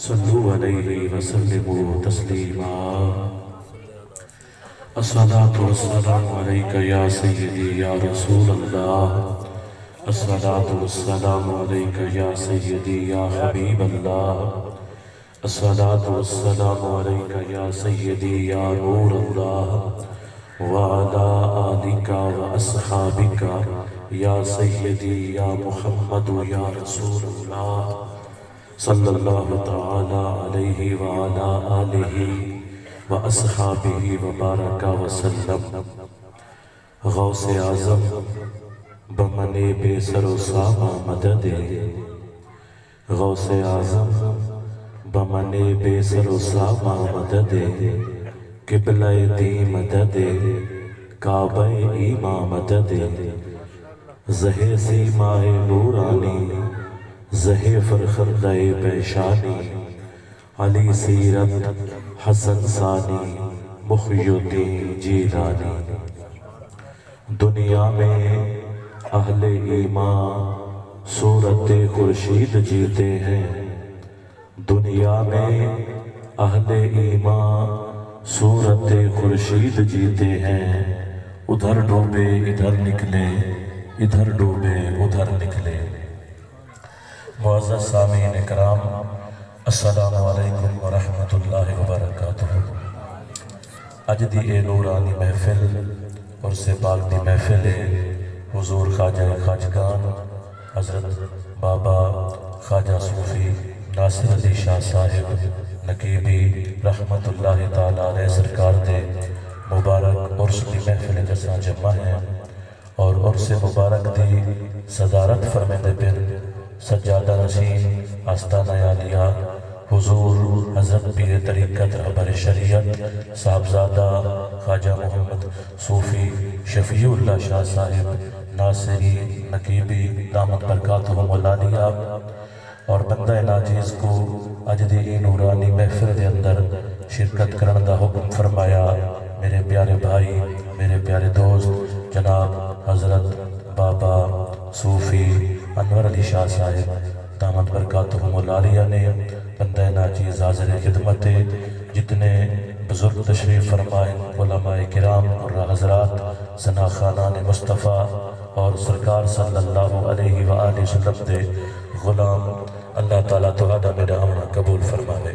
सल्लू अलैहि वसल्लम तस्लीमा। अस्सलातु वस्सलामु अलैका या सय्यदी या रसूल अल्लाह अस्सलातु वस्सलामु अलैका या सय्यदी या हबीब अल्लाह अस्सलातु वस्सलामु अलैका या सय्यदी या नूर अल्लाह व अला आलिका व अस्हाबिका, या सय्यदी या मुहम्मद, या रसूल अल्लाह सल्लल्लाहु ताला अलैहि व अला आलिहि व अस्हाबिहि व बारक व सल्लम। गौस आज़म, बमने बेसरोसा मदद। गौस आज़म, बमने बेसरोसा मदद। किबला दी मदद काब ईमा मदद। जहे सी नूरानी जहे फरखर गए पेशानी, अली सीरत, हसन सानी, मुख्युद्दीन जीलानी। दुनिया में अहले ईमान सूरत खुर्शीद जीते हैं। दुनिया में अहले ईमान सूरत खुर्शीद जीते हैं। उधर डूबे, इधर निकले, इधर डूबे, उधर निकले। नूरानी महफिल और से की महफिल है हजूर ख़्वाजा खाजगान हज़रत बाबा खाजा सूफी नासिर अली शाह साहिब नकीबी रहमत ताल सरकार के मुबारक उर्स की महफिल जसा जमा है और उर्स मुबारक की सदारत फरमेंदे पिन सज्जादा नसीम आस्ताना यादियात, हुजूर, हज़रत पीर तरीक़त, अबर शरीयत, साहबजादा ख्वाजा मोहम्मद सूफ़ी शफ़ील्ला शाह साहिब नासरी नकीबी, दामद बरकत मौलानिया और बंदा नाजीज़ को अज दी नूरानी महफिल के अंदर शिरकत करने का हुक्म फरमाया, मेरे प्यारे भाई, मेरे प्यारे दोस्त, जनाब हज़रत बाबा सूफ़ी अनवर अली शाह साहेब दामद बरकत मौलारिया ने बंदा नाचीज हाजिर खिदमत जितने बुज़ुर्ग तशरीफ़ फरमाए कराम और हजरात, सना खाना ने मुस्तफ़ा और सरकार सल्लल्लाहु अलैहि वसल्लम दे गुलाम, अल्लाह ताला तुहाडा मेरा आमना कबूल फरमावे।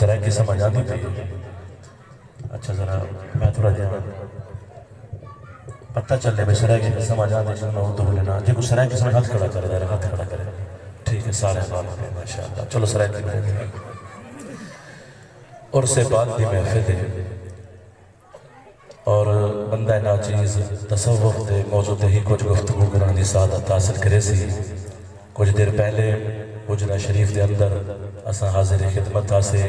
सरा की समझ आती थी अच्छा ज़रा मैं थोड़ा जाना पता चल रहा है सराय के समझ आ जाए ना तो बोले ना, देखो सराय के समझ हाथ खड़ा कर दे हाथ खड़ा करे। ठीक है, सारे बात है, माशाल्लाह। चलो सराय की बात और से बात की महफिल है। और बंदा ना चीज़ तसवुफ के मौजूद ही कुछ गुफ्तु कराने की सादत हासिल करे सी। कुछ देर पहले हुजरा शरीफ के अंदर असा हाजिर खिदमत से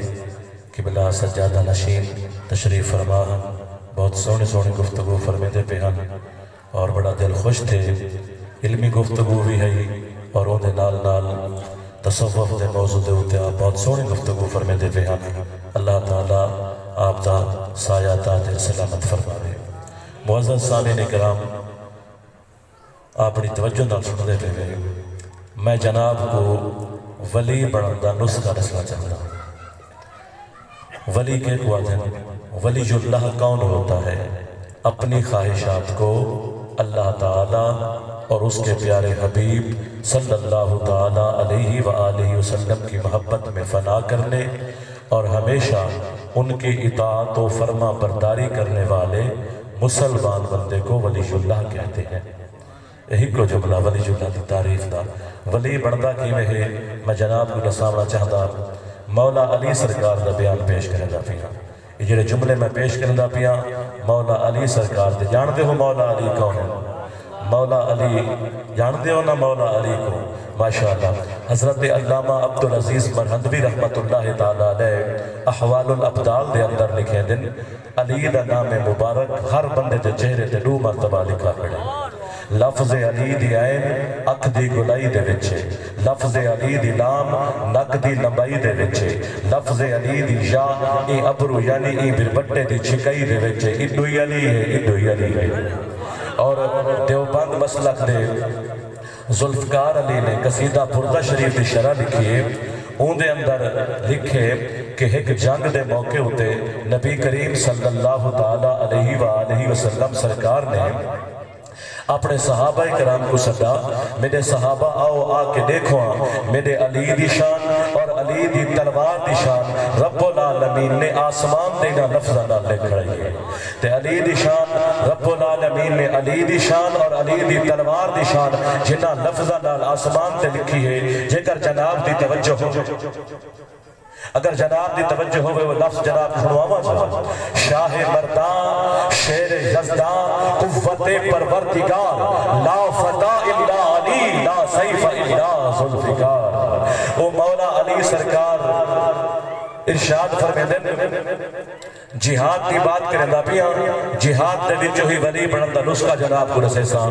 किबला सज्जादा नशीन तशरीफ़ फरमा। बहुत सोहनी सोहनी गुफ्तु फरमेंदे पे हैं और बड़ा दिल खुश थे। इलमी गुफ्तु भी है और उन्हें नाल नाल तसवफ के मौजू के उत्ते आप बहुत सोहनी गुफ्तु फरमेंदे पे हैं। अल्लाह तला आप साया ताज सलामत फरमावे। मुआजत सामे ने कराम अपनी तवज्जो न सुनते पे मैं जनाब को वली बनने का नुस्खा दसना चाहता वली के कुआ जन वलीजुल्लाह कौन होता है? अपनी ख्वाहिशात को अल्लाह ताला और उसके प्यारे हबीब सल्लल्लाहु ताला अलैहि वसल्लम की मोहब्बत में फना करने और हमेशा उनके इतात व फर्मा बरदारी करने वाले मुसलमान बंदे को वलीजुल्लाह कहते हैं। यही को जुमला वलीजुल्लाह की तारीफ़ था वली बढ़ता कि मैं जनाब को दसावना चाहता, मौला अली सरकार का बयान पेश करना फिर ਜਿਹੜੇ जुमले मैं पेश करना पिया मौला अली सरकार ਦੇ जानते हो मौला अली कौन है मौला अली जानते हो ना मौला अली को माशाल्लाह हजरत अल्लामा अब्दुल अजीज मरहंदवी रहमतुल्लाह ताला अलैह अहवालुल अब्दाल दे अंदर लिखे दिन अली दा नाम मुबारक हर बंदे दे चेहरे ते दो मरतबा लिखा पड़े लफ्ज अली दी ऐन, अख दी गुलाई दे विच। लफ्ज अली दी लाम नक दी लंबाई दे विच। लफ्ज अली दी या ए अबरू यानी ए बिरबट्टे दी छिकाई दे विच। इदो ही अली है इदो ही अली है। और देवबंद मसलक दे जुल्फकार अली ने कसीदा पुरदा शरीफ दी शरह लिखी है। उनके अंदर लिखे कि एक जंग के मौके उते नबी करीम सल्लल्लाहु अलैहि वसल्लम सरकार ने अपने सहाबा कराम को सदा। मेरे सहाबा, आओ आके देखो। मेरे अली दी शान और अली दी तलवार दी शान। रब्बुल आलमीन ने आसमान दे ना लफ्ज़ा नाल लिख है। ते अली दी शान, रब्बुल आलमीन ने अली दी शान और अली दी तलवार दी शान जिन्ना लफ्ज़ा नाल आसमान ते लिखी है, जेकर जनाब दी तवज्जो हो। अगर जनाब की तवज्जो हो वो लफ्ज जनाब सुनवावा शाह मर्दान, शेर यजदान कुव्वत परवरदिगार, ला फता इल्ला अली, ला सैफ इल्ला जुल्फिकार। ओ मौला अली सरकार, इरशाद फरमाते जिहाद की बात करदा जिहाद विच ही वली बनन दा नुस्खा जनाब को दसे सा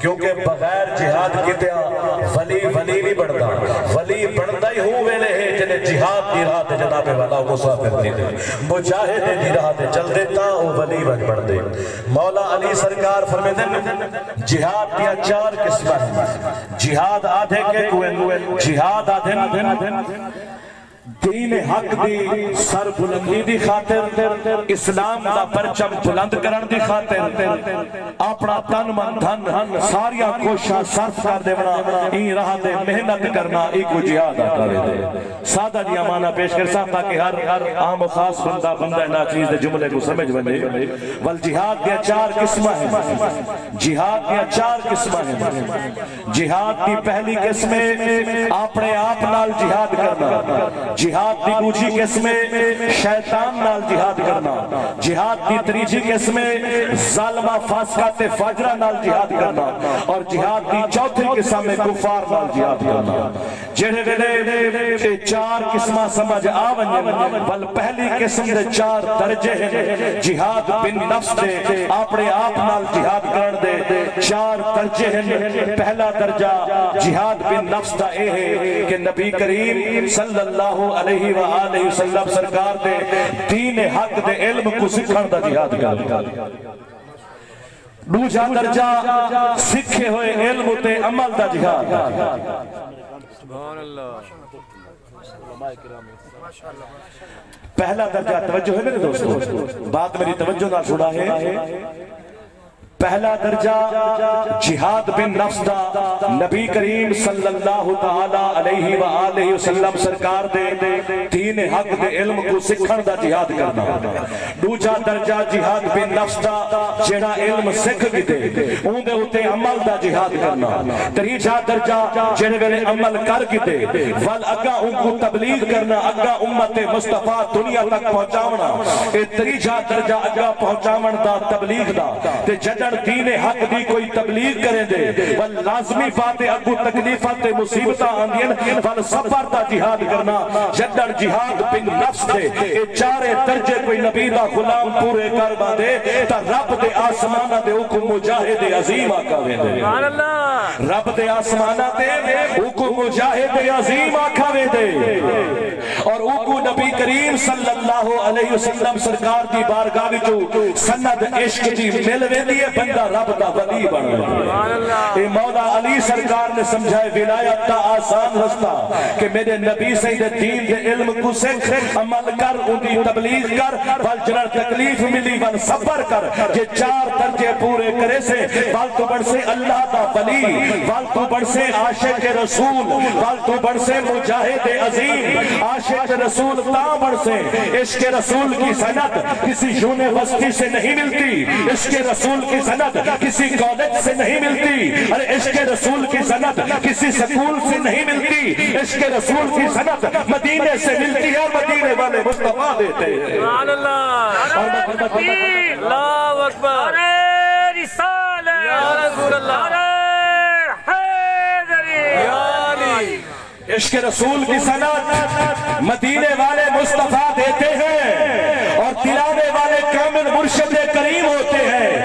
क्योंकि बगैर जिहाद कित्या, वली वली नहीं बनदा। वली बनदा ही हूँ वेले है जिहाद बन जिहाद चार किस्मां जिहाद के जिहाद दीन हक दी सर बुलंदी दी खातिर, इस्लाम दा परचम बुलंद करन दी खातिर, अपना तन मन धन सारिया कोशिशां सर्फ कर देवना ई राह ते मेहनत करना ई को जिहाद करे दे सादा जी माना पेश कर सा ताकि हर हर आम खास बंदा बंदा ना चीज़ दे जुमले को समझ वने वल जिहाद दे चार किस्मां हैं। जिहाद दे चार किस्मां हैं। जिहाद दी पहली किस्म, अपने आप नाल जिहाद करना। जिहाद की दूसरी किस्म शैतान नाल जिहाद करना। जिहाद की तीसरी किस्म जालमा फासका ते फाजरा नाल जिहाद करना। और जिहाद की चौथी किस्म कुफार नाल जिहाद करना। जेड़े वेले चार किस्म समझ आ वंजन बल पहली किस्म दे चार दर्जे हैं। जिहाद बिन नफ्स दे अपने आप नाल जिहाद करन दे चार दर्जे हैं। पहला दर्जा जिहाद बिन नफ्स दा ए है कि नबी करीम सल्लल्लाहु अलैहि व आलिहि वसल्लम सरकार दे, दीन हक दे, इल्म को सिखण दा जिहाद कर। दर्जा सीखे हुए इल्म ते अमल दा जिहाद। सुभान अल्लाह पहला दर्जा तवज्जो है मेरे दोस्तों। बात मेरी तवज्जो ना सुना है। पहला दर्जा जिहाद बिन नफ्स दा नबी करीम सल्लल्लाहु तआला अलैहि व आलिहि वसल्लम सरकार दे दीन हक दे इल्म को सिखण दा जिहाद करना दूजा दर्जा जिहाद बिन नफ्स दा जेड़ा इल्म सिख गिते ओंदे उते अमल दा जिहाद करना। तीजा दर्जा जेड़े वेले अमल कर गिते वल अगा उनको तबलीग करना अगा उम्मत मुस्तफ़ा दुनिया तक पहुंचावना। ए तीजा दर्जा अगा पहुंचावन दा तबलीग दा। ते जद जड़ दीन हक दी कोई तबलीग करे दे वल लाजमी बात अगू तकलीफा ते मुसीबत आंदियन वल सफ़र दा जिहाद करना जदड़ जिहाद बिन नफ्स दे ए चारे दर्जे कोई नबी दा गुलाम पूरे कर बांदे ता रब दे आसमाना दे हुक्म मुजाहिद अजीम आखावे दे सुभान अल्लाह रब दे आसमाना ते हुक्म मुजाहिद अजीम आखावे दे और उको नबी करीम सल्लल्लाहु अलैहि वसल्लम सरकार दी बारगाह विचों सनद इश्क दी मिल वेंदी है बंदा रब दा वली बन। ए मौला अली सरकार ने समझाए विलायत का आसान रास्ता कि मेरे नबी सैयद दीन दे इल्म को सीख अमल कर उनकी तबलीग कर बल जरा तकलीफ़ मिली बल सब्र कर जे चार दर्जे पूरे करे से बल तो बढ़ से अल्लाह दा वली वाल तू बढ़ से आशिक रसूल वाल तू बढ़ से मुजाहिद अजीम आशिक रसूल ता बढ़ से इश्क रसूल की सनत किसी यूनिवर्सिटी से नहीं मिलती इश्क रसूल की सनत किसी कॉलेज से नहीं मिलती। अरे इश्क रसूल की सनत किसी स्कूल से नहीं मिलती। इश्क रसूल की सनत मदीने से मिलती है और मदीने वाले मुस्तफ़ा देते हैं। सुभान अल्लाह और मत- मत- मत- मत- अल्लाह अकबर। अरे रिसालत या रसूल अल्लाह अरे हैदरी। या अली। इश्क रसूल की सनत मदीने वाले मुस्तफ़ा देते हैं और दिलाने वाले कामिल मुर्शद करीम होते हैं।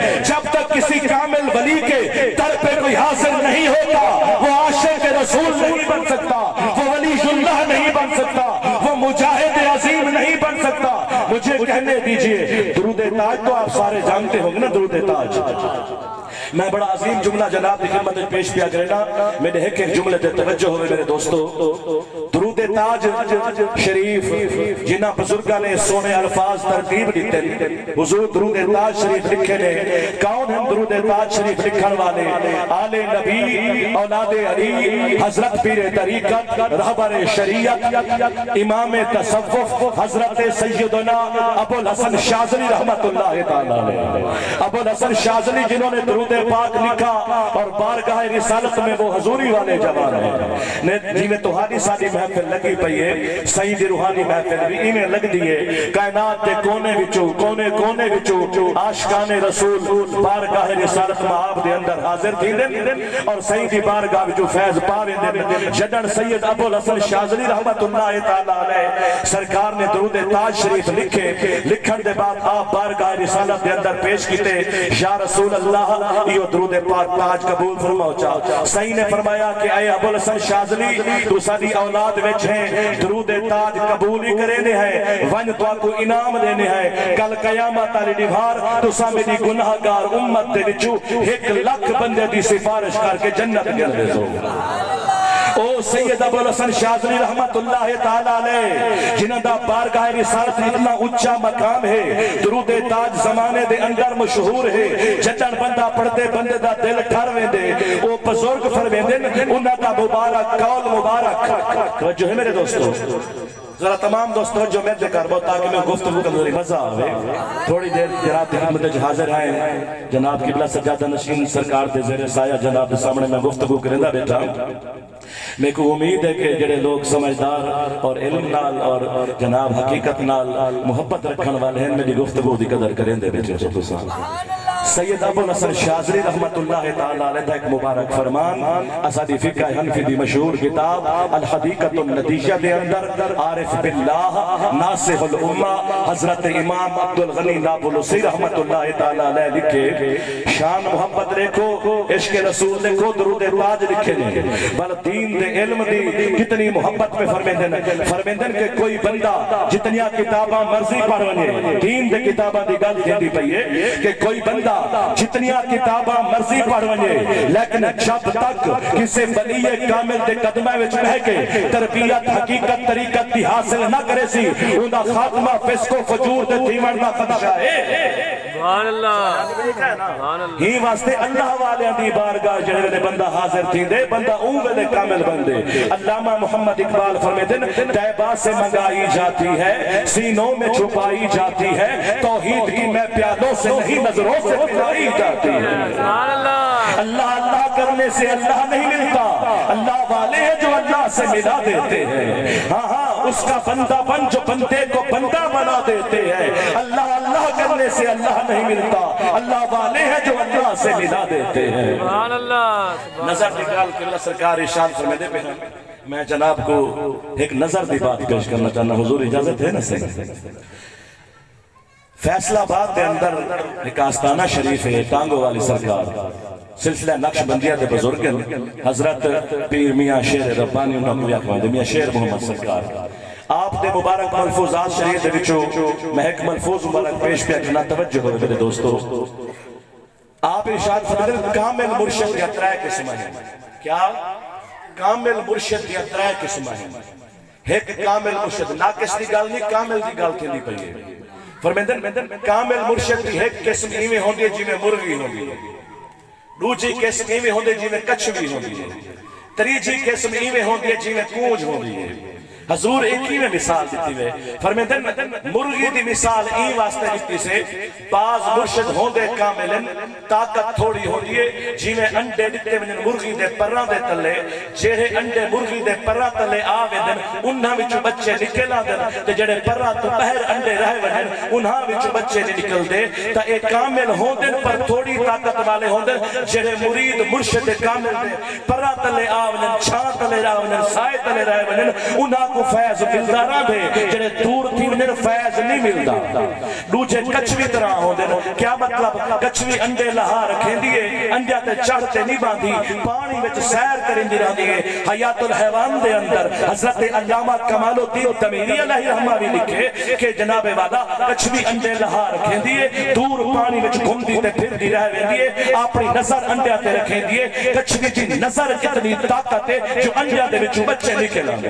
किसी कामिल वली के दर पे कोई हासिल नहीं होता। वो आशिक रसूल नहीं बन सकता। वो वली वलीजुल्लाह नहीं बन सकता। वो मुजाहिद अजीम नहीं बन सकता। मुझे कहने दीजिए दुरूद ताज तो आप सारे जानते होंगे ना दुरूद ताज मैं बड़ा अजीम जुमला जनाब की खिदमत पेश किया करेना मेरे एक एक जुमले ते तवज्जो होवे मेरे दोस्तों। दुरूद ताज शरीफ, जिन्हां बुजुर्गां ने सोने अल्फाज तरतीब दिते हुजूर दुरूद ताज शरीफ लिखे ने। कौन हैं दुरूद ताज शरीफ लिखण वाले? आले नबी, औलादे अली, हज़रत पीर तरीकत, रहबर शरीयत, इमाम तसव्वुफ, हज़रत सैयदना अबुल हसन शाजली रहमतुल्लाह तआला अबुल हसन शाजली जिन्होंने दुरूद पाक लिखा और बार बारगाह रिसालत में वो हजूरी वाले जवान है। ने जिन्हें तुम्हारी तो सारी महफिल लगी पई है सही दी रूहानी महफिल भी इने लग दी है। कायनात के कोने विचो, कोने कोने विचो, आशकान रसूल बार बारगाह रिसालत में आप दे अंदर हाजिर थींदे और सही दी बार बारगाह जो फैज पावे ने। जदन सैयद अबुल हसन शाजली रहमतुल्लाह तआला ने सरकार ने दुरूद ए ताज शरीफ लिखे। लिखन दे बाद आप बार बारगाह रिसालत दे अंदर पेश कीते, या रसूल अल्लाह यो दरूद पाक ताज कबूल फरमाओ चा। सही ने फरमाया कि आए अबुल हसन शाजली तू साडी औलाद विच है, दरूद ताज कबूल ही करे ने है वन तो को इनाम देने है। कल कयामत वाली दीवार तुसा मेरी गुनाहगार उम्मत दे विचो 1 लाख बंदे दी सिफारिश करके जन्नत गल दे दो। ओ सैयद अबुल हसन शाजली रहमतुल्लाह ताला अलैह, जिन्हां दा बारगाह रिसालत इतना ऊँचा मकाम है, दुरूद ताज जमाने दे अंदर मशहूर है। जदन बंदा, पढ़दे बंदे दा दिल ठर वेंदे, ओ बुज़ुर्ग फरमांदे ने दा मुबारक, कौल मुबारक। तवज्जो है मेरे दोस्तों? जरा तमाम दोस्तों जो मैं कर ताकि मैं गुफ्तगू का मेरी मज़ा आवे। थोड़ी देर जनाब की में हाजिर हैं। जनाब किबला सज्जादा नशीन सरकार दे जेरे साया जनाब के सामने मैं गुफ्तगू करेंदा बैठा। मेरे उम्मीद है कि जड़े लोग समझदार और इलम नाल और जनाब हकीकत नाल मोहब्बत रखने वाले हैं मेरी गुफ्तगू की कदर करें दे जो तुसा। सैयद अबुल हसन शाजरी दा एक मुबारक फरमान। असादी फिका हनफी दी मशहूर किताब अल हदीकतुन नतीजा दे अंदर, आरिफ बिल्लाह नासिहुल उम्मा, हज़रत इमाम अब्दुल गनी नाबुलुसी अलैह लिखे, शान मोहब्बत देखो, इश्क रसूल देखो दरूद ताज लिखे ने, बल दीन दे इल्म दी कितनी मोहब्बत में फरमेंदे ने, फरमेंदे के कोई बंदा जितनियाँ किताबां मर्ज़ी पढ़ वने दीन दे किताबां दी गल कहती पई है कि कोई बंदा जितनियाँ किताबा मर्ज़ी पढ़ वने लेकिन जब तक किसी वलीए कामिल के कदम के तरबियत, हकीकत, तरीकत हासिल न करे सी उनदा खात्मा फिस्को फजूर के जीवन का खतरा है ही दी बारगाह जेड़े वेले बंदा हाजिर थींदे बंदा ऊँगे वेले कामिल बंदे अल्लामा मोहम्मद इकबाल फरमाते हैं तैबा से मंगाई जाती है सीनों में छुपाई जाती है तौहीद की मैं प्यालों से नहीं नज़रों से पिलाई जाती है। सुभान अल्लाह अल्लाह करने से अल्लाह नहीं मिलता। अल्लाह वाले हैं जो अल्लाह से मिला देते हैं। हाँ हाँ उसका बंदापन जो बंदे को बंदा बना देते हैं। अल्लाह अल्लाह करने से अल्लाह नहीं मिलता। अल्लाह वाले हैं जो अल्लाह से मिला देते हैं। नज़र निकाल के अल्लाह सरकार इशान फरमाते पे मैं जनाब को एक नज़र की बात पेश करना चाहना हुजूर इजाज़त है ना सही? फैसलाबाद के अंदर एक आस्ताना शरीफ है टांगो वाली सरकार। सिलसिला नक्शबंदिया के बुज़ुर्ग हैं। हज़रत पीर मियाँ शेर रब्बानी उन्होंने आखवांदे मियाँ शेर मोहम्मद सरकार। आप दे मुबारक मलफूजात शरीफ दे विचों मैं एक मलफूज मुबारक पेश किया करना तवज्जो हो मेरे दोस्तों। आप इरशाद फरमाते कामिल मुर्शिद या त्रै किस्म है। क्या? कामिल मुर्शिद या त्रै किस्म है। एक कामिल मुर्शिद नाकिस दी गल नहीं, कामिल दी गल कहनी पई है। फरमाते कामिल मुर्शिद दी एक किस्म इवें होंदी है जिवें मुर्गी होंदी है। ਦੂਜੀ ਕਿਸਮ ਇਵੇਂ ਹੁੰਦੀ ਜਿਵੇਂ ਕਛਵੀ ਹੁੰਦੀ ਹੈ ਤੀਜੀ ਕਿਸਮ ਇਵੇਂ ਹੁੰਦੀ ਹੈ ਜਿਵੇਂ ਕੂੰਜ ਹੁੰਦੀ ਹੈ हजूर एक ही में मिसाल दी वे फरमेंदन मुर्गी दी मिसाल ई वास्ते दी से, बाज मुर्शिद होंदे कामिलन, ताकत थोड़ी होंदी है, जिवें अंडे दिते वज़न मुर्गी दे परां दे तले जेड़े अंडे मुर्गी दे परां तले आ वेंदन उन्हां विचों बच्चे निकल आंदन ते जेड़े परां तो बाहर अंडे रह वज़न उन्हां विचों बच्चे नहीं निकलदे, ता ए कामिल होंदे पर थोड़ी ताकत वाले होंदे जेड़े मुरीद मुर्शिद कामिल दे परां तले आ वज़न छां तले आ वज़न साए तले रह वज़न उन्हां को फैज मिलदा रहे जेड़े दूर थी फैज नहीं मिलदा दूजे कछवी तरह होंदे क्या मतलब? कछवी अंडे लहा रखेंदी है, अंडे चढ़ते नहीं बांधी, पानी विच सैर करिंदी रहंदी है। हयातुल हैवान दे अंदर, हज़रत अल्लामा कमालुद्दीन तमीरी अलैहि रहमा भी लिखे कि जनाबे वाला, कछवी अंडे लहा रखेंदी है, दूर पानी विच घूमदी ते रह वेंदी अपनी नज़र अंडे ते रखेंदी कछवी दी नज़र इतनी ताकत है, जो अंडे दे बच्चे निकल आंदे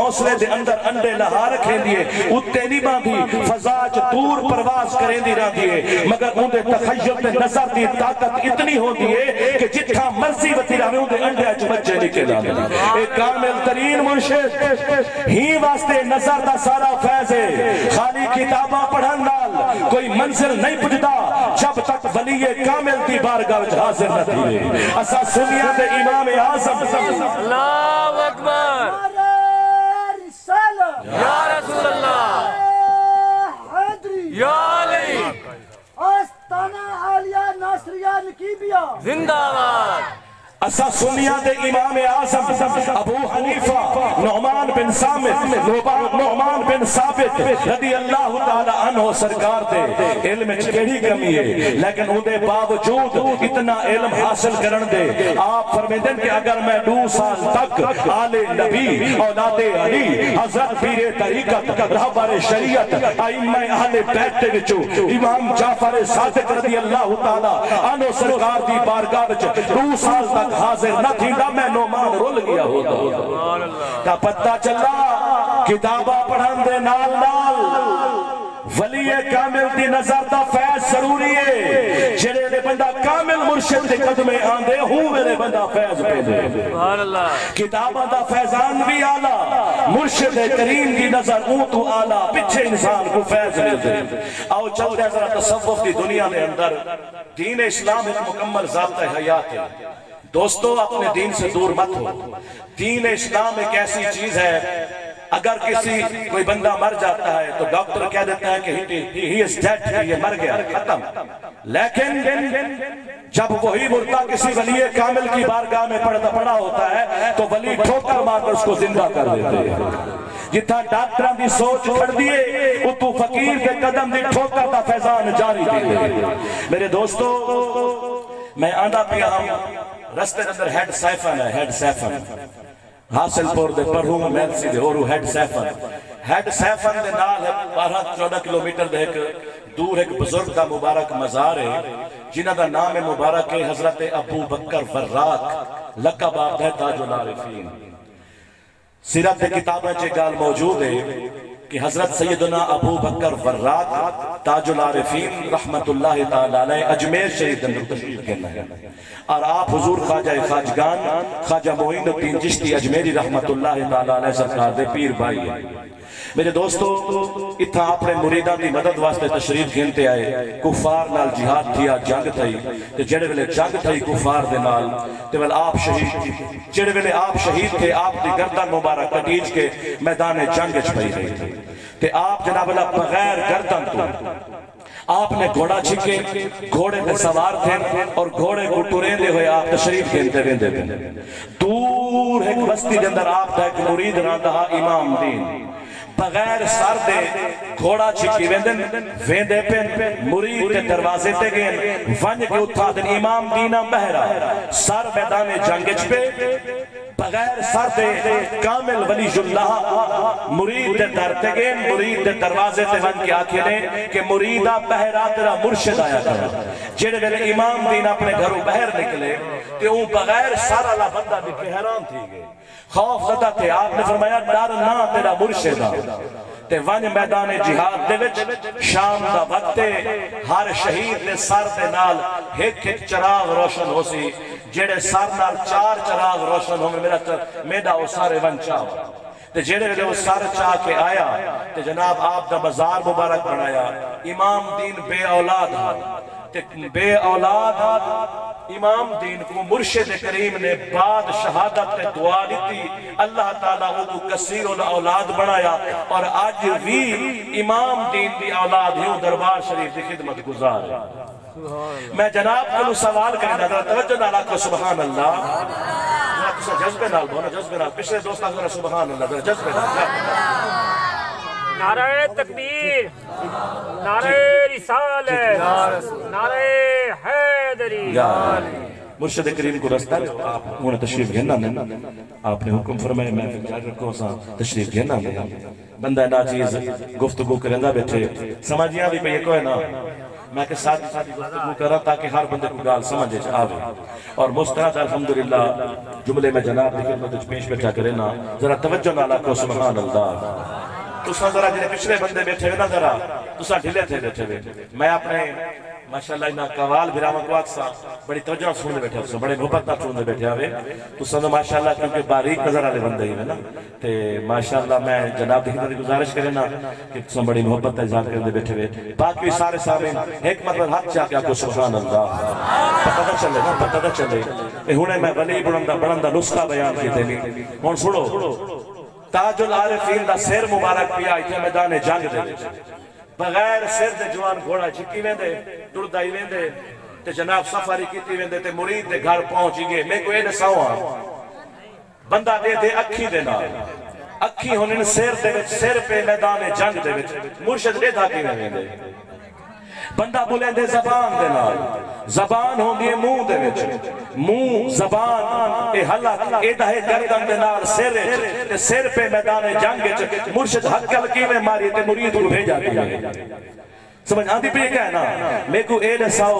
हौसले दे अंदर अंडे नहा रखेंदिए उत्ते नहीं बांधी, फजा च दूर परवास करेंदी रहंदिए मगर उनदे तखय्युब ते नज़र दी ताकत इतनी होती है कि जिथा मर्ज़ी वती रहे उनदे अंडे च बच्चे निकल आवे एक कामिल तरीन मुर्शिद, ही वास्ते नज़र दा सारा फैज है। खाली किताबा पढ़न नाल कोई मंजिल नहीं पुजदा, जब तक वली कामिल दी बारगाह विच हाजिर न थी असा सुनिया दे इमाम आज़म। अल्लाह अकबर। आलिया नासरिया जिंदाबाद असा सुनिया दे इमाम आज़म, Abu Hanifa Numan bin Samit Numan bin Sabit रदी अल्लाह ताला अन्हो सरकार दे। इल्म च केड़ी कमी है? लेकिन उदे बावजूद इतना इल्म हासिल करन दे। आप फरमांदन कि अगर मैं 2 साल तक आले नबी, औलादे अली, हज़रत पीरे तरीकत, रहबर शरीयत अइम्मा अहले बैत दे विचों, इमाम जाफ़र सादिक रदी अल्लाह ताला अन्हो सरकार दी बारगाह विच 2 साल तक हाजिर न थींदा मैं नोमान रुल गया होता का पता चला, किताबा पढ़न दे नाल नाल वलीए कामिल दी नज़र दा फैज ज़रूरी है। जेड़े ने बंदा कामिल मुर्शिद दे आंदे मेरे बंदा फैज सुभान अल्लाह दा फैजान भी आला, मुर्शिद करीम की नज़र ऊं तू आला, पीछे इंसान को फैज आओ चलते हैं जरा तसव्वुफ की दुनिया के अंदर। दीन इस्लाम एक मुकम्मल ज़ाब्ता हयात है। दोस्तों, अपने दीन से दूर मत हो। दीन इस्लाम एक ऐसी चीज़ है, अगर किसी, कोई बंदा मर जाता है तो डॉक्टर कह देता है कि ही इज़ डेड ये मर गया, खत्म। लेकिन जब वही मुर्दा किसी वली कामिल की बारगाह में पड़ा पड़ा होता है तो वली ठोकर मारकर उसको ज़िंदा कर देते हैं। जिथा डॉक्टर की सोच छोड़ दिए उतू फकीर के कदम की ठोकर का फैजान जारी मेरे दोस्तों, मैं आंदा पिया हम रस्ते अंदर हेड सैफन है हेड सैफन हासिलपुर दे परू मैलसी दे, ओरू हेड सैफन हेड सैफन दे नाल 12 14 किलोमीटर दे एक दूर एक बुज़ुर्ग का मुबारक मजार है, जिन्हां दा नाम है मुबारक है हज़रत अबू बकर फर्राक लकब आप है ताजुल आरिफीन सीरत की किताबें च गाल मौजूद है कि हज़रत सैयदना अबू बकर वर्राक ताजुल आरिफीन अजमेर शरीफ और आप हुजूर ख्वाजा खाजगान, ख्वाजा मोइनुद्दीन चिश्ती अजमेरी रहमतुल्लाह ताला सरकार दे पीर भाई है। मेरे दोस्तों इतना अपने मुरीदा की मदद वास्ते तशरीफ़ गिनते आए। कुफार नाल जिहाद थिया जंग ते जेड़े वेले जंग थई कुफार दे नाल, ते वेल आप शहीद जेड़े वेले आप शहीद थे आप गर्दन मुबारक कटीज के मैदान जंग च पई थी। ते आप जनाब अल्लाह बगैर गर्दन तो आपने घोड़ा छिके, घोड़े पे सवार थे और घोड़े को टुरेंदे हुए आप तशरीफ़ देते वेंदे थे। दूर एक बस्ती के अंदर आप एक मुरीद रहा इमाम दीन। बगैर सर दे घोड़ा छिकी वेंदन, वेंदे पेन मुरीद के दरवाजे ते गए वंज के उठा दिन इमाम दीना बहरा सर मैदान जंग पे बगैर सर दे कामिल वलीजुल्लाह मुरीद दे दर ते गए, मुरीद दे दरवाजे ते वन के आखे ने कि मुरीदा पहरा तेरा मुर्शिद आया कर। जेड़े वेले इमाम दीन अपने घरों बाहर निकले, ते ऊ बगैर सर वाला बंदा दिखे हैरान थी गए। खौफ ज़दा थे, आपने फरमाया, डर ना तेरा मुर्शिद ते वन मैदान जिहाद दे विच, शाम दा वक्त हर शहीद दे सर दे नाल एक एक चिराग रोशन होसी। जेड़े सर नाल चार चिराग रोशन होवे मेरा त- मेरा ओ सारे वन चाव। ते जेड़े वेले वो सर चाह के आया, ते जनाब आप दा मजार मुबारक बनाया। इमाम दीन बे औलाद हा। ते बे औलाद इमाम दीन को मुर्शिद करीम ने बाद शहादत ते दुआ दी अल्लाह ताला वो कसीर उल औलाद बनाया, और आज भी इमाम दीन दी औलाद यूँ दरबार शरीफ की खिदमत गुजार है। मैं जनाब को सवाल करना जरा तवज्जो नाल आखो सुभान अल्लाह जज्बे नाल बोलो जज्बे नाल। पिछले दोस्त जरा सुभान अल्लाह जरा जज्बे नाल। नारे तकबीर नारे रिसालत नारे हैदरी। मुर्शिद करीम को रस्ता आप उन्होंने तशरीफ़ घेना ने आपने हुक्म फरमाया मैं जाकर रखो सा तशरीफ़ घेना ने बंदा ना चीज़ गुफ्तगू करंदा बैठे। समझिया भी पे कोई ना। मैं के साथ ही साथ गुफ्तगू करा ताकि हर बंदे को गाल समझ आवे और मुस्तरद अल्हम्दुलिल्लाह, जुमले में जनाब की खिदमत पेश बैठा करे ना, जरा तवज्जो नाला को सुभान अल्लाह। तुसा जरा जेडे पिछले बंदे बैठे हुए ना जरा तुसा ढिले थे बैठे हुए। मैं अपने, माशाल्लाह इना कवाल बिरामा को अक्सा बड़ी तवज्जो सुन बैठे हो बड़े मोहब्बत नाल सुन बैठे हुए। तुसा तो माशाल्लाह क्योंकि बारीक नज़र वाले बंदे ही है ना। ते माशाल्लाह मैं जनाब दी खिदमत गुजारिश करे ना कि तुसा बड़ी मोहब्बत का इजहार करते बैठे हुए। बाकी सारे सामने एक मतलब हाथ चाके आपको सुभान अल्लाह पता तो चले ना, पता तो चले। ते हुने मैं वली बनंदा बनंदा नुस्खा बयान कीते नहीं हुन सुनो ताजुल आरिफीन दा सिर मुबारक पिया इथे मैदान जंग दे बगैर सिर दे जवान घोड़ा छिकी वेंदे टुरदा वेंदे, ते जनाब सफारी कीती वेंदे, ते मुरीद दे घर पहुँच गए मैं कोई दसावा बंदा दे दे अखी दे नाल। अखी हुनन सिर दे विच, सिर पे मैदान जंग दे विच। मुर्शिद दे था किवें वेंदे? बंदा बोले दे जबान दे नाल जबान होंदी है मुँह दे विच मुँह जबान ए हलक एदा है गर्दन दे नाल सिर विच ते सिर पे मैदान जंग विच मुर्शिद हक्कल कीवे मारी ते मुरीद को भेजा दिया समझ आती पी क्या है ना? मेरे को ए दसाओ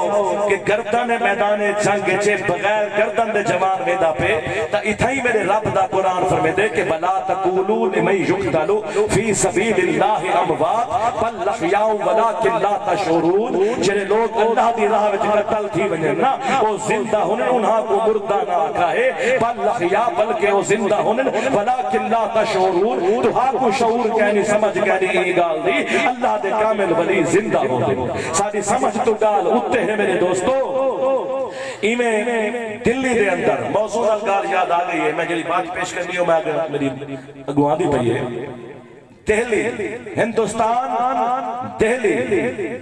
कि गर्दन मैदान जंग चे बगैर गर्दन दे जवान वेदा पे, ता इथाई मेरे रब दा कुरान फरमाते कि बला तकूलू लिमन युक्तलु फ़ी सबीलिल्लाह अमवात, बल लहयाउ वलाकिन ला तशुरून। जेरे लोग अल्लाह दी राह विच कत्ल थी वने ना ओ ज़िंदा हुन उन्हां को मुर्दा ना कहे बल लहया बल्कि ओ ज़िंदा हुन वलाकिन ला तशुरून। तुहा को शऊर कहनी समझ कहनी ई गाल दी। अल्लाह दे कामिल वली ज़िंदा साडी समझ तो गाल उत्ते मेरे दोस्तों। दिल्ली दे अंदर नाल याद आ गई है। मैं जेडी बात पेश मैं मेरी पई है। दिल्ली हिंदुस्तान दिल्ली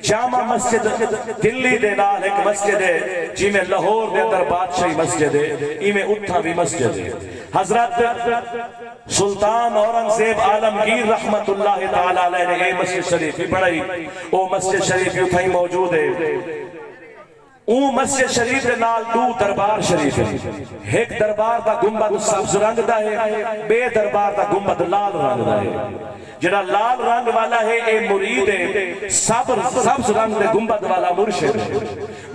जामा मस्जिद, दिल्ली दे नाल एक मस्जिद है लाहौर दे अंदर बादशाही मस्जिद है इवें उठा भी मस्जिद है। हज़रत सुल्तान औरंगज़ेब आलमगीर रहमत मस्जिद शरीफ पढ़ाई। वो मस्जिद शरीफ उठाई मौजूद है। मस्जिद शरीफ दे नाल दू दरबार शरीफ है एक दरबार दा गुंबद सब्ज रंग दा है बे दरबार दा गुंबद लाल रंग दा है जेड़ा लाल रंग वाला है ए मुरीद है सब सब्ज रंग दे गुंबद वाला मुर्शिद है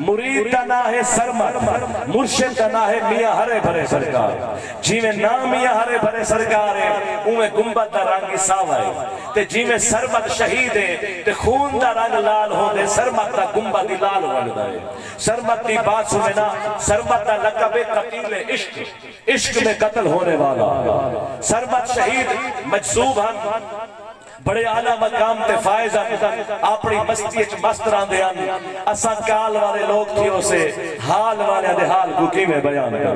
मुरीद का ना है सरमत मुर्शिद का ना है मियाँ हरे भरे सरकार जिवें ना मियाँ हरे भरे सरकार है उवें गुंबद दा रंग सावा है ते जिवें सरमत शहीद है ते खून दा रंग लाल होंदे सरमत दा गुंबद ही लाल बनदा है सरमत की बात सुने ना सरमत का लकब कतील इश्क इश्क में कत्ल होने वाला। सरमत शहीद मजसूब हन, बड़े आला मकाम ते फायज अपनी मस्ती च मस्त रहंदे हन। असा काल वाले लोग थे उसे, हाल वाले दे हाल को किवें बयान कर।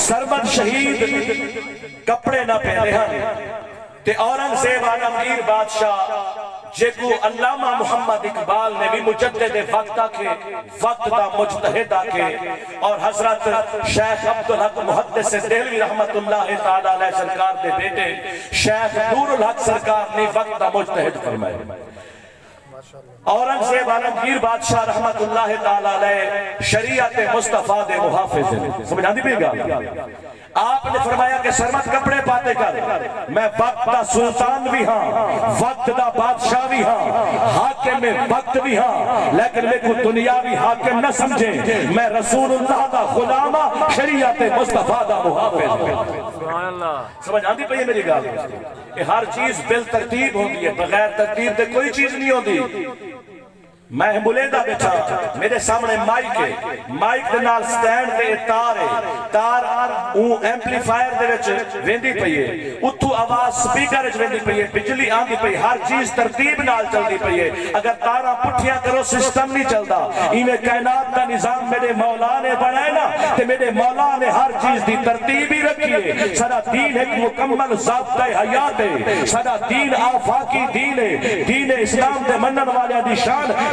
सरमत शहीद कपड़े ना पहने हन, ते औरंगज़ेब आलमगीर बादशाह जेको अल्लामा मोहम्मद इकबाल ने भी मुजद्दिद वक्त आके वक्त दा मुजतहिद आके और हज़रत शेख अब्दुल हक मुहद्दिस देहलवी रहमतुल्लाह ताला अलैह सरकार दे बेटे शेख नूरुल हक सरकार ने वक्त दा मुजतहिद फरमाया औरंगज़ेब आलमगीर बादशाह रहमतुल्लाह ताला अलैह शरीयत मुस्तफ़ा दे मुहाफिज समझ आंदी पई गल आपने फरमाया कि सरमत कपड़े पाते कर। मैं वक्त का सुल्तान भी हाँ वक्त का बादशाह भी हाँ हाकिम में वक्त भी हाँ लेकिन मेरे को दुनियावी हाकिम न समझे। मैं रसूलुल्लाह का गुलामा शरीयत मुस्तफ़ा का मुहाफिज सुभान समझ आती पई है मेरी गल? हर चीज़ बिल तरतीब होती है बगैर तरतीब के कोई चीज़ नहीं होती। मैं का बेटा मेरे सामने माइक है। माइक के नाल स्टैंड पे तार है। तार ऊ एम्पलीफायर दे विच वेंदी पई है। उथों आवाज़ स्पीकर विच वेंदी पई है। बिजली आंदी पई, हर चीज़ तरतीब नाल चलदी पई है। अगर तारा पुठिया करो, सिस्टम नहीं चलदा। इने कायनात दा निज़ाम मेरे मौला ने बनाया ना, ते मेरे मौला ने हर चीज़ दी तरतीब ही रखी है। सारा दीन एक मुकम्मल जाब्ता हयात है। सारा दीन आफाकी दीन है। दीन इस्लाम दे मनन वाले दी शान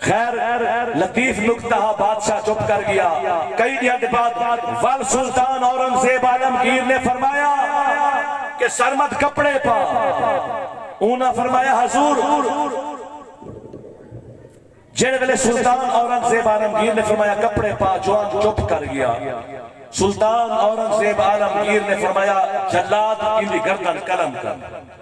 खैर, लतीफ नुकता बादशाह चुप कर गया। कई दिनों बाद वल सुल्तान औरंगज़ेब आलमगीर ने फरमाया कि सरमत कपड़े पा। ऊना फरमाया, हजूर, जेड़े वेले सुल्तान औरंगज़ेब आलमगीर ने फरमाया, कपड़े पा, जवान चुप कर गया। सुल्तान औरंगज़ेब आलमगीर ने फरमाया, जल्लाद इनकी गर्दन कलम कर।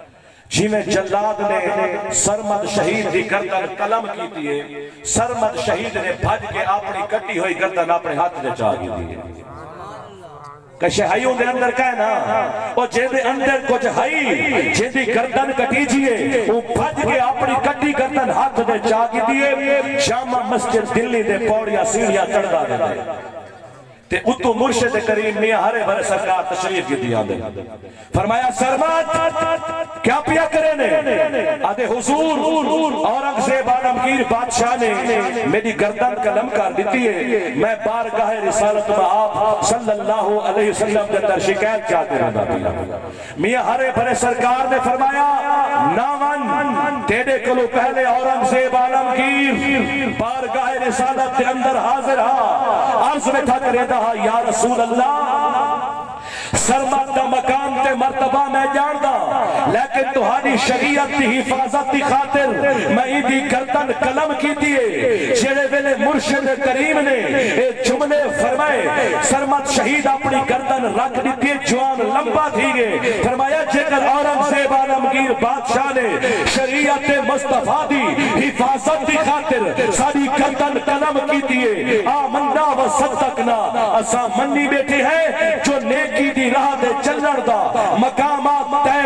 जिमें जल्लाद ने सरमद शहीद की गर्दन कलम की थी सरमद शहीद ने भज के अपनी कटी हुई गर्दन अपने हाथ में चा दी कशहाइयों के अंदर का है ना और जेदे अंदर कुछ हई जेदी गर्दन कटी जिए वो भज के अपनी कटी गर्दन हाथ में चा दिए जामा मस्जिद दिल्ली दे पौड़ियाँ सीढ़ियाँ चढ़ा दे ते उतो मुर्शिद करीम मियाँ हरे भरे सरकार तशरीफ़ की दिया दे। फरमाया सरमत क्या पिया करे ने? आदे हुजूर, औरंगज़ेब आलमगीर बादशाह ने मेरी गर्दन कलम कर दी है। मैं बारगाह रिसालत में आप सल्लल्लाहु अलैहि वसल्लम के अंदर शिकायत चाहते रहना पिया मियाँ हरे भरे सरकार ने फरमाया, नावन, तेरे कोलो पहले औरंगज़ेब आलमगीर बारगाह रिसालत के अंदर हाजिर हा। अर्ज़ में था करे था या रसूल अल्लाह सरमत का मकाम ते मर्तबा मैं जानदा लेकिन तुम्हारी शरीयत की हिफाजत की खातिर मैं इदी गर्दन कलम की दिए। जेड़े वेले मुर्शिद करीम ने ए जुमले फरमाए, सरमत शहीद अपनी गर्दन रख दी जवान लंबा थी गए फरमाया, जेकर औरंगज़ेब आलमगीर बादशाह ने शरीयत मुस्तफ़ा दी हिफाजत की खातिर सारी गर्दन कलम की दिए आमन्ना व सदकना असा मन्नी बैठे हैं, जो नेकी दी राह ते चलण दा। मकामात तय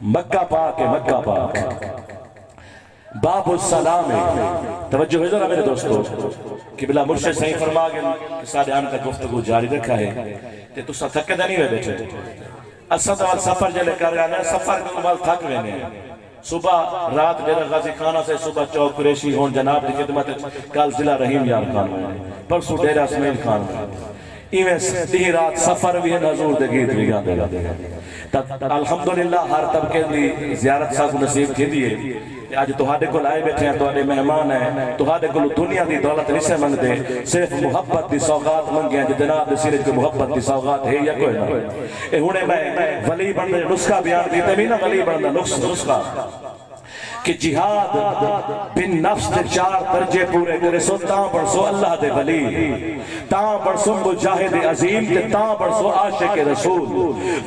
मक्का पाक है, मक्का पाक। बाबु सलाम है। तवज्जो है जरा मेरे दोस्तों, किबला मुर्शिद सही फरमा गए कि साढ़े आन तक गुफ्तगू जारी रखा है। ते तुसा थके नहीं हुए बैठे असा तो सफ़र जले कर रहे हैं सफ़र के बाद थक गए हैं सुबह रात डेरा गाजी खाना से सुबह चौक कुरैशी होन जनाब की खिदमत कल जिला रहीम यार खान। परसों डेरा इसमाइल खान। इवें दी रात सफ़र भी है हजूर दे गीत भी गाते गाते अलहमदुल्ला हर तबके की जियारत सब नसीब थी है अज तुहाडे को आए बैठे हैं तुहाडे मेहमान हैं तुहाडे को दुनिया दी दौलत नहीं से मंगदे सिर्फ़ मोहब्बत दी सौगात मंगे जे जनाब दे सिर्फ़ को मोहब्बत दी सौगात है या कोई ना ए हुने मैं वली बंदे नुस्खा बयान दी भी ना वली बंदा नुस्खा कि जिहाद बिन नफ्स दे चार दर्जे पूरे करे, सो ता बरसो अल्लाह दे वली, ता बरसो मुजाहिद अजीम ते ता बरसो आशिक रसूल,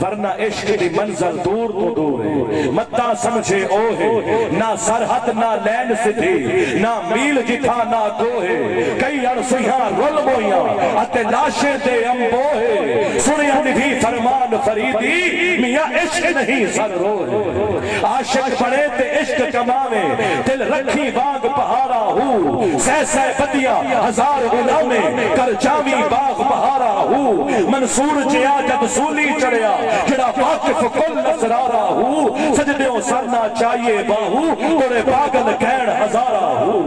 वरना इश्क दी मंजिल दूर तो दूर है। मत्ता समझे ओ है, ना सरहद, ना लैन सिधी ना मील जिठा ना गोहे कई अरसियाँ रुल मोइयाँ अते लाशे दे अंबो है। सुनिया निभी फरमान फरीदी, मियाँ इश्क नहीं, सर रोए आशिक बने ते इश्क कमावे, दिल रखी बाग पहाड़ा हूँ। सह सह बदिया हज़ार गुलामे, कर जावी बाग पहाड़ा हूँ। मंसूर जिया जब सूली चढ़िया, जड़ा वाकिफ कुल नजरारा हूँ। सजदे सरना चाहिए बाहू कोड़े पागल कहण हजारा हूँ।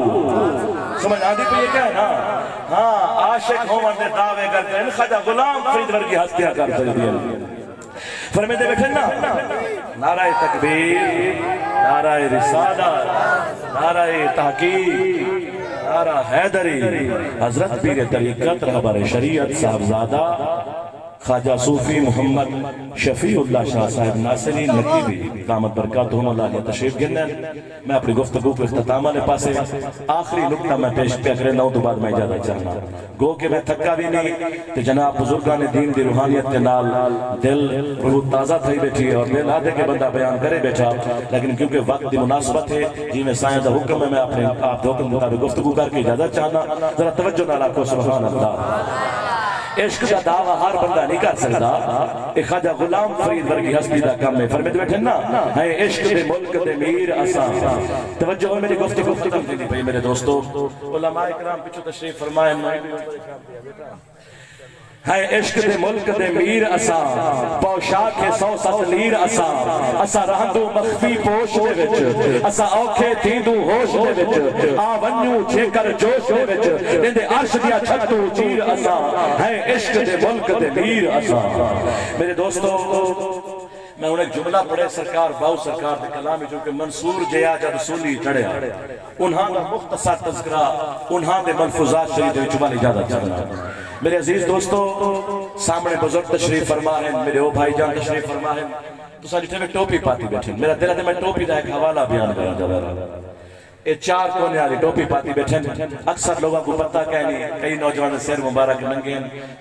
समझ आती पई है क्या है ना? हाँ आशिक होवन दे दावे करते हैं खजा गुलाम फरीद वर्गी हस्तियाँ कर सकती फरमेदे बैठे ना नाराय तकबीर, नाराय रिसाला, नाराय तहकीक नारा हैदरी। हज़रत पीर तरीकत, रहबर शरीयत साहबजादा। ख्वाजा सूफी मोहम्मद शफीउल्लाह शाह साहब नासरी नकीबी कामत बरकत अल्लाह तशरीफ़ गिनने मैं अपनी गुफ्तगू को इख्तिताम वाले पासे। आखिरी नुकता मैं पेश पे करे तो बाद मैं इजाज़त चाहना गो के मैं थका भी नहीं ते जनाब बुजुर्गां ने दीन दी रूहानियत के नाल दिल बहुत ताज़ा थई बैठी और दिल आदे के बंदा बयान करे बैठा। लेकिन क्योंकि वक्त की मुनासबत है जी मैं साया दा हुक्म है, मैं अपने आप दे हुक्म मुताबिक गुफ्तगू करके इजाज़त चाहना जरा तवज्जो नाल आखो, सुभान अल्लाह। इश्क का दावा हर बंदा नहीं कर सकता एक खाजा गुलाम फरीद वर्गी हस्ती दा काम है। फरमे बैठे ना है इश्क दे मुल्क दे मीर असा। तवज्जो है, मेरी गुफ्तगू। खत्म थी भाई मेरे दोस्तों, उलमा इकराम पीछे तशरीफ़ फरमाए, मैं है इश्क दे मुल्क दे मीर असा, पौशाक के सौ सत लीर असा। असा रहंदू मख्फी पोश दे विच, असा औखे थींदू होश दे विच आ वन्नू जेकर जोश दे विच देंदे अर्श दिया छतू चीर असा। है इश्क दे मुल्क दे मीर असा। मेरे दोस्तों, मैं उन्हें जुमला पढ़े, सरकार, बाऊ सरकार के कलाम जो कि मंसूर जया जब सूली चढ़िया, उन्हां मुख्तसर तज़किरा, उन्हां दे मलफूजात शरीफ वाली इजाज़त चाहना मेरे अज़ीज़ दोस्तों, सामने बुज़ुर्ग तशरीफ़ फरमा है, मेरे ओ भाईजान तशरीफ़ फरमा है। तो सारी में टोपी पाती बैठी मेरा दिल है मैं टोपी का एक हवाला बयान करना चाह रहा। ये चार कोने वाली टोपी पाती बैठे अक्सर लोगों को पता क्या नहीं, कई नौजवान सिर मुबारक नंगे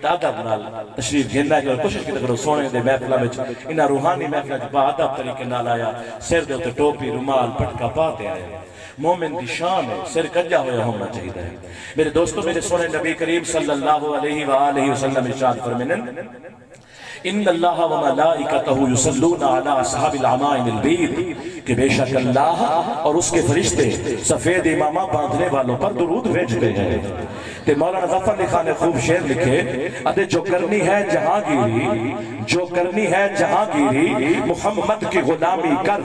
तादाब नाल तशरीफ़ गिनना जो कोशिश की करो सोने दे महफिलों में इन्हें रूहानी महफिलों च बादब तरीके नाल आया। सिर दे उत्ते टोपी, रुमाल, पटका पाते आया। मोमिन की शान है, सिर कजा होया होना चाहिए। मेरे दोस्तों, मेरे सोने नबी करीम सल्लल्लाहु अलैहि वसल्लम इरशाद फरमाने इन अल्लाह बेशक अल्लाह और उसके फरिश्ते सफ़ेद इमामा बांधने वालों पर दुरूद भेजते हैं। मौलाना ज़फ़र अली ने खूब शेर लिखे अरे जो करनी है जहांगीरी, जो करनी है जहांगीरी, मोहम्मद की गुलामी कर,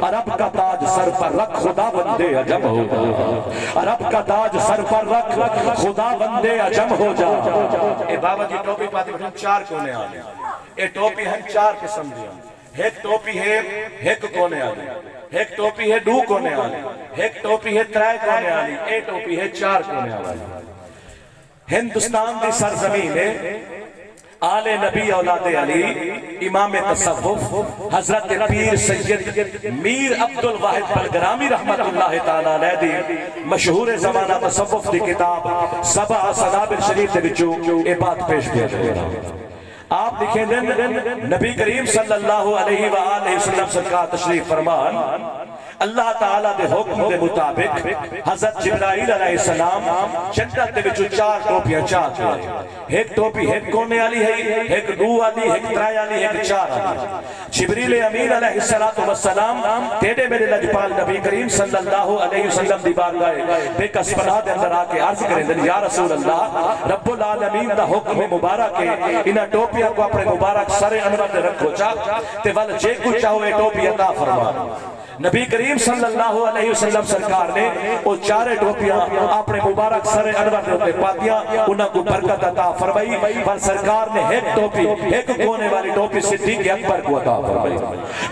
अरब का ताज सर पर रख, खुदा बंदे अजम हो अरब का ताज सर पर रख, खुदा बंदे अजम हो जा। बाबा जी, टोपी पाती चार कोने आ गए। ये टोपी है चार किस्म दी। एक टोपी है एक कोने वाली। एक टोपी है दो कोने वाली। एक टोपी है त्रै कोने वाली। एक टोपी है चार कोने वाली। हिंदुस्तान की सरजमीन है आले नबी औलादे अली, इमाम तसव्वुफ, हज़रत पीर सैयद मीर अब्दुल वाहिद बलगरामी रहमतुल्लाह तआला अलैह दी मशहूर जमाना तसव्वुफ दी किताब सबा सदाबिर शरीफ दे विचों ये बात पेश किया आप लिखे नबी करीम सल्लल्लाहु अलैहि वसल्लम सरकार तशरीफ़ फरमान? अल्लाह ताला दे हुक्म दे मुताबिक हज़रत जिब्राइल अलैहि सलाम जन्नत दे विचों चार टोपियाँ चाहते हैं एक टोपी एक कोने वाली है, एक दो वाली, एक त्रै वाली, एक चार वाली। जिब्रील अमीन अलैहि सलातो वसलाम तेरे मेरे लजपाल नबी करीम सल्लल्लाहु अलैहि वसल्लम दी बारगाह बेकस पनाह दे अंदर आके अर्ज़ करें या रसूल अल्लाह रब्बुल आलमीन, दा हुक्म मुबारक है। इना टोपियाँ को अपने मुबारक सरे अनवर दे रखो चा ते वल जे कुछ चाहो, ए टोपी अता फरमा। नबी करीम सल्लल्लाहु अलैहि वसल्लम सरकार ने वो चारे टोपियाँ अपने मुबारक सरे अनवर दे उत्ते पातियाँ, उन्हां को बरकत अता फरमाई। पर सरकार ने एक टोपी, एक कोने वाली टोपी सिद्दीक अकबर को अता फरमाई।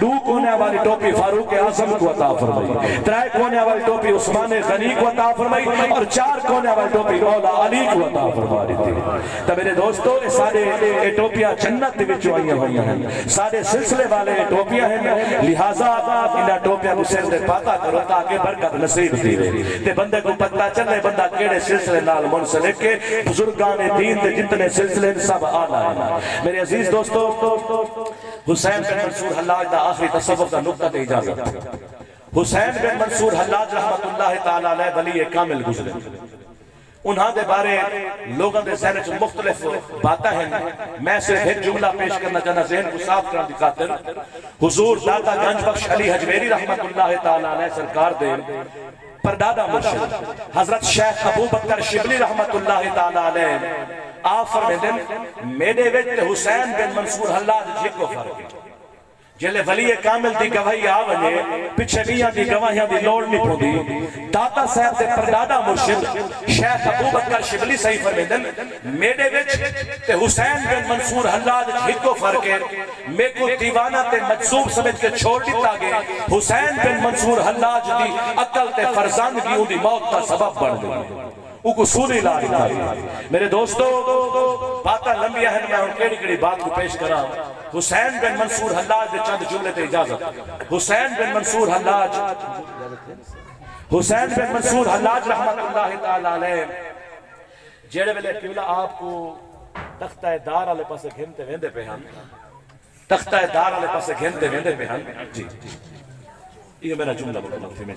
दो कोने वाली टोपी फारूक आज़म को अता फरमाई। त्रै कोने वाली टोपी उस्मान गनी को अता फरमाई और चार कोने वाली टोपी मौला अली को अता फरमा दी तो मेरे दोस्तों, ये सारे ये टोपियाँ जन्नत विचों आईयां होईयां हैं। सारे सिलसिले वाले टोपियाँ हैं। लिहाजा इन्हां पिया को सिर ते पाता करो ताकि बरकत नसीब थी ते बंदे को पता चले बंदा केड़े सिलसिले नाल मुंसलिक के ने दीन दे जितने सिलसिले सब आला है। मेरे अज़ीज़ दोस्तों, हुसैन बिन मंसूर हल्लाज दा आखिरी तसव्वुफ दा नुक्ता ते इजाज़त हुसैन बिन मंसूर हल्लाज रहमतुल्लाह तआला अलैह वली कामिल गुजरे। उन्हां दे बारे लोगों के जहन च मुख्तलिफ़ बातें हैं। मैं सिर्फ़ एक जुमला पेश करना चाहना जहन को साफ़ करने की खातिर। हुजूर दाता गंज बख्श अली हजमेरी अलैह सरकार दे मेरे हुसैन बिन मंसूर हल्लाज जिको फ़र्क है। ज़िले वली कामिल दी गवाही आ वने पिछे मियाँ दी गवाहियाँ दी लोड़ नहीं पौंदी। दाता साहब दे परदादा मुर्शिद, शेख अबू बकर शिबली सही फरमांदन मेरे विच ते हुसैन बिन मंसूर हल्लाज हिको फ़र्क है मेरे को दीवाना ते मजसूब समझ के छोड़ दिता गया। हुसैन बिन मंसूर हल्लाज दी अकल ते फरजंदगी उदी मौत का सबब बन गई मेरे दोस्तों, बातें लंबियाँ हैं मैं केड़ी केड़ी बात को पेश करा। हुसैन बिन मंसूर हल्लाज दे चंद जुमले ते इजाज़त। हुसैन बिन मंसूर हल्लाज हुसैन बिन मंसूर हल्लाज रहमतुल्लाह तआला अलैह। जेड़े वेले किबला आपको तख्ता दार वाले पासे घिनते वेंदे पे हन। तख्ता दार वाले पासे घिनते वेंदे पे हन। जी ये मेरा जुमला मुकम्मल थी, मैं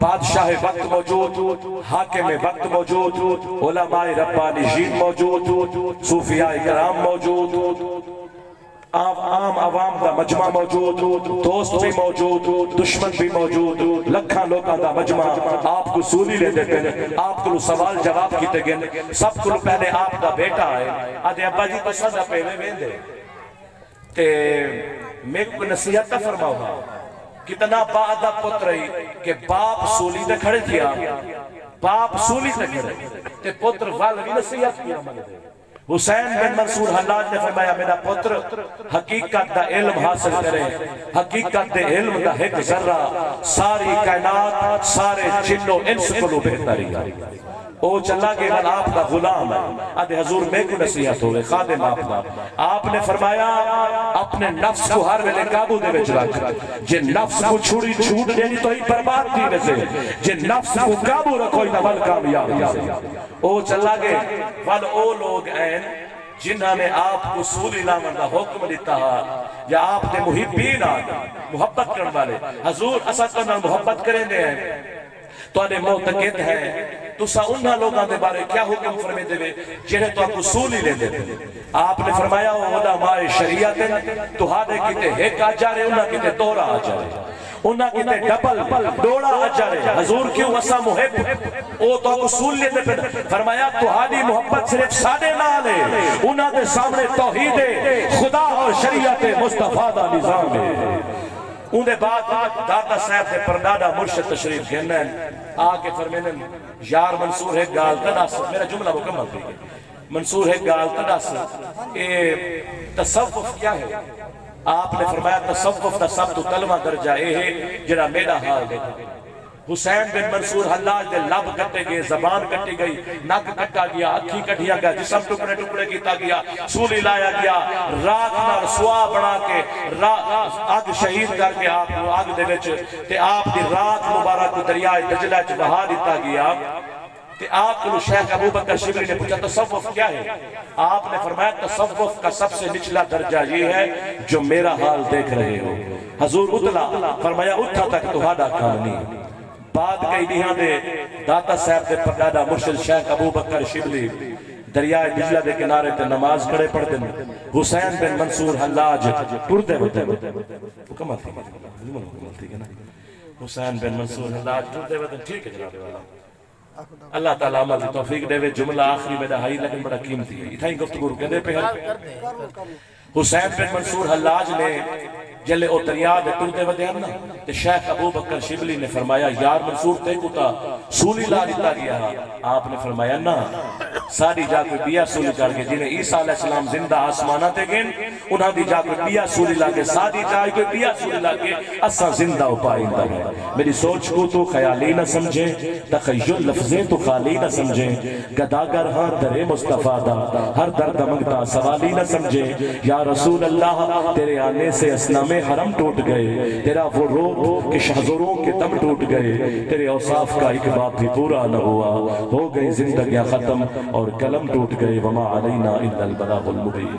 बादशाह वक्त मौजूद, हाकिम वक्त मौजूद, उलमाए रब्बानी जीन मौजूद सूफिया कराम मौजूद, आम आम आवाम का मजमा मौजूद, दोस्त भी मौजूद, दुश्मन भी मौजूद, लखा लोगों का मजमा आपको सूली लेते पे आपको सवाल जवाब किते गए सबको पहले आपका बेटा है। आदे अब्बा जी को सदा पेवे वेंदे। ते मेरे को नसीहत फरमाओ। कितना बादा पुत्र है कि बाप सूली ते खड़े थिया बाप सूली ते खड़े। ते पुत्र वाल भी नसीहत किया मंगदे हुसैन बिन मंसूर हल्लाज ने फरमाया, मेरा पुत्र हकीकत दा इल्म हासिल करे। हकीकत दे इल्म दा एक जर्रा। सारी कायनात, सारे जिन्नो इंस को बेहतरी ओ चला गया आपका गुलाम है अदे हजूर में को नसीहत होवे खादिम आपका आपने फरमाया अपने नफ्स को हर वेले काबू दे विच रख जे नफ्स को छुड़ी छूट देनी तो ही बर्बाद थी वैसे जे नफ्स को काबू रखो ना वल कामयाब ओ चला गए वल ओ लोग हैं जिन्होंने आपको सूली लावन का हुक्म दिता या आपने मुहिबीन मुहब्बत करने वाले हजूर असद तो मुहब्बत करेंगे हैं ਤੁਹਾਡੇ ਮੁਤਕਦ तो तुसा उन्होंने लोगों के बारे क्या हुक्म फरमे देवे जेडे तो उसूल ही। लेते आपने फरमाया माए शरीयत तुहाडे किते एक आ जा रहे उन्हें किते दोहरा आ जा रहे। उन्हें किते डबल, डोड़ा आ जा रहे। हजूर क्यों असा मुहिब? ओ तो उसूल लेते पे फरमाया तुहाडी मोहब्बत सिर्फ़ साडे नाल है। उन्हें दे सामने तौहीद खुदा और शरीयत मुस्तफ़ा दा निज़ाम है। बाद दादा साहब के परदादा तशरीफ़ आके यार मंसूर गाल दस मेरा जुमला मुकम्मल मंसूर गाल दस क्या है आपने फरमाया तसव्वुफ का सब तो तलवा दर्जा ए है जरा मेरा हाल है हुसैन बिन मंसूर हल्लाज दे लब कटे गए, जबान कटी गई, नक कटा गया अखी कटिया गया, जिसम टुकड़े टुकड़े किया गया, सूली लाया गया, राख नाल सुआ बना के अग शहीद करके आप अग दे ते आप दी राख मुबारक को दरिया दजला च बहा दिता गया। आपको शेख अबू बकर शिबली ने क्या है? आपने फरमाया, तसव्वुफ का सबसे निचला दर्जा ये है जो मेरा हाल देख रहे हो। हजूर उतला, फरमाया उठा तक काम नहीं बाद कई दिहां दे, दाता साहब दे परदादा मुर्शिद शेख अबू बकर शिबली, दरियाए बिजला दे किनारे ते नमाज़ खड़े पढ़ते हैं हुसैन बिन मंसूर हल्लाज टुरदे वते मुकम्मल थी मुकम्मल थी ना हुसैन बिन मंसूर हल्लाज टुरदे वते ठीक है जनाब वाला। अल्लाह ताला अमल की तौफीक देवे, जुमला आखिरी मेरा हाई लेकिन बड़ा कीमती है। इथाई गुफ्तगू कहंदे पे हुसैन बिन मंसूर हल्लाज ने जल्ले दरिया दे टुरदे वदे ना, ते शेख अबू बकर शिबली ने फरमाया, यार मंसूर ते कुता सूली ला दिता गया आपने फरमाया, ना, साडी जा कोई बिया सूली चढ़ के जिन्हें ईसा अलैहिस्सलाम ज़िंदा आसमाना ते गए उन्हां दी जा कोई बिया सूली ला के साडी जा कोई बिया सूली ला के असा ज़िंदा उपाइंदा मेरी सोच को तो ख्याली ना समझे, तखय्युल लफ्ज़ें तो खाली ना समझे, गदागर हाँ दरे मुस्तफ़ा दा, हर दर्द मंगता सवाली ना समझे, या रसूल अल्लाह तेरे आने से असनामे हरम टूट गए। तेरा वो रोब के शहजोरों के दम टूट गए। तेरे औसाफ का एक बाप भी पूरा न हुआ। हो गई जिंदगियाँ खत्म और कलम टूट गए। वमा अलैना मुबीन।